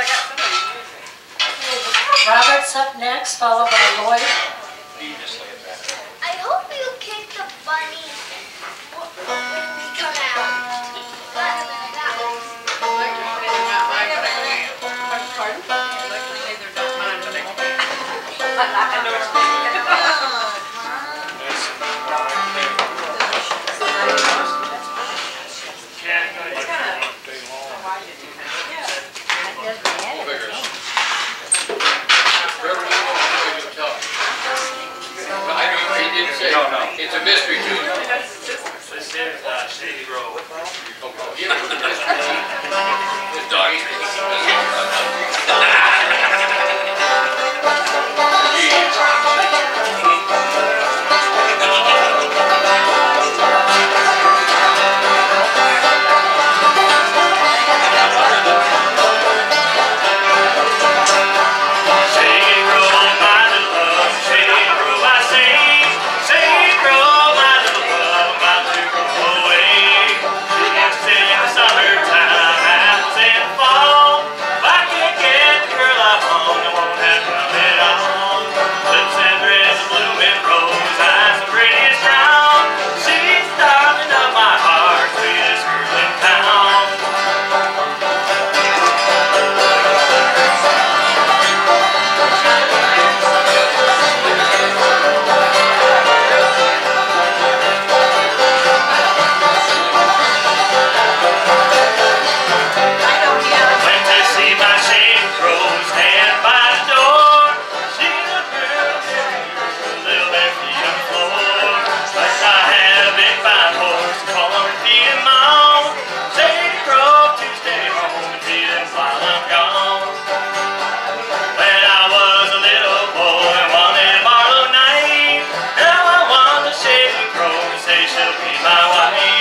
I got somebody music. Robert's up next, followed by Lloyd. I hope you kick the bunny when we come out. That, that was. No, no. It's a mystery to Sinal.